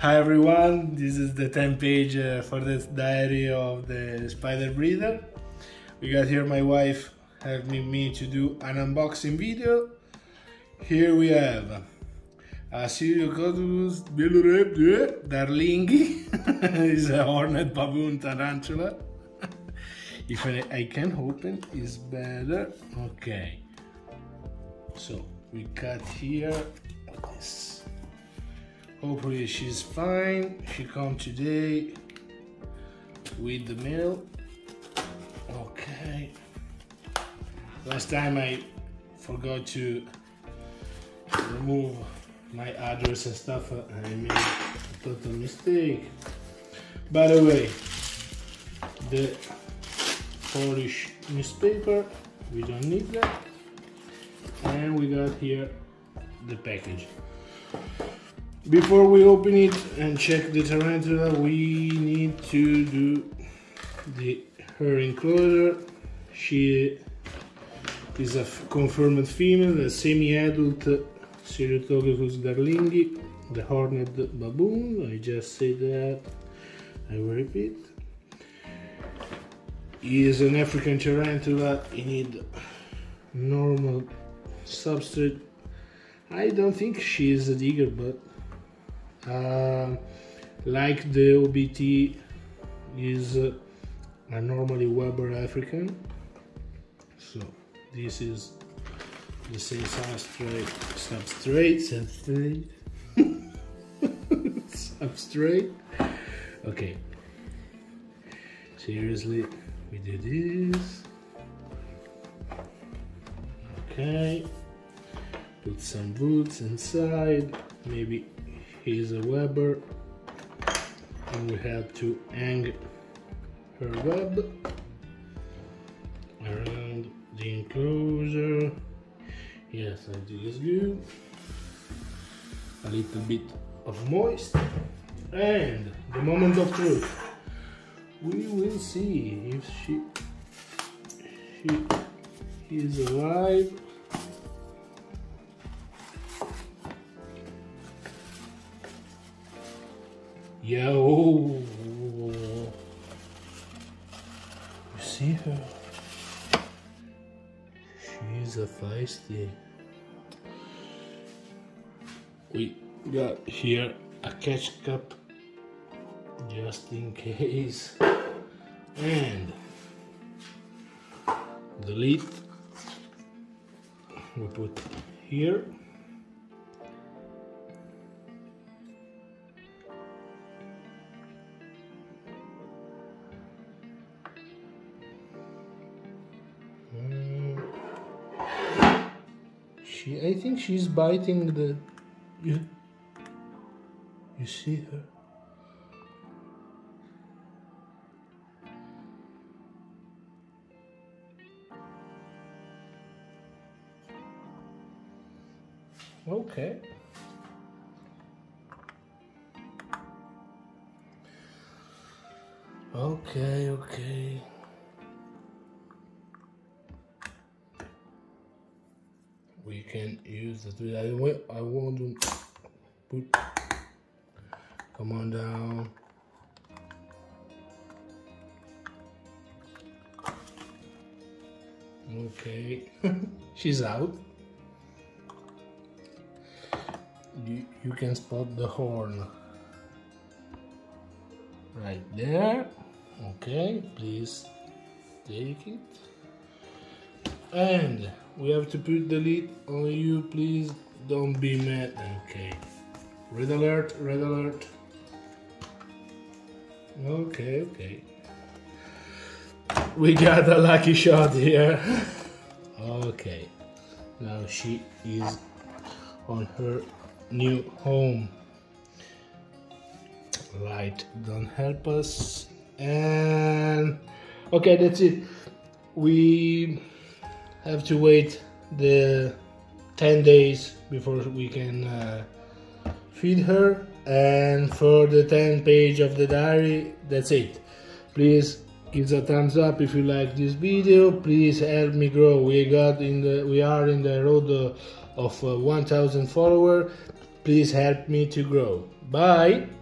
Hi everyone, this is the 10 page uh, for the diary of the spider breeder. We got here my wife helping me to do an unboxing video. Here we have a Ceratogyrus darlingi, is a horned baboon tarantula. if I, I can open, is better. Okay, so we cut here this. Hopefully she's fine. She come today with the mail. Okay. Last time I forgot to remove my address and stuff. Uh, I made a total mistake. By the way, the Polish newspaper, we don't need that. And we got here the package. Before we open it and check the tarantula, we need to do the her enclosure. She is a confirmed female, a semi-adult Ceratogyrus darlingi, the horned baboon. I just said that. I will repeat. He is an African tarantula. He need normal substrate. I don't think she is a digger, but uh, like the OBT is uh, a normally webber African. So this is the same substrate, substrate, substrate, substrate. Okay. Seriously, we do this. Okay. Put some boots inside. Maybe he's a webber. And we have to hang her web around the enclosure. Yes, I think it's good. A little bit of moist. And the moment of truth. We will see if she she is alive. Yo, oh. you see her? She's a feisty. We got here a catch cup just in case and the lid we put here She, I think she's biting the. You, you see her? Okay. Okay, okay. We can use the three. I want, I want to put, come on down. Okay, she's out. You, you can spot the horn right there. Okay, please take it. And we have to put the lid on you, please don't be mad. Okay. Red alert, red alert. Okay, okay. We got a lucky shot here. okay. Now she is on her new home. Light don't help us. And okay, that's it. We have to wait the 10 days before we can uh, feed her. And for the 10 page of the diary that's it. Please give a thumbs up if you like this video. Please help me grow. We got in the we are in the road of uh, 1000 followers please help me to grow. Bye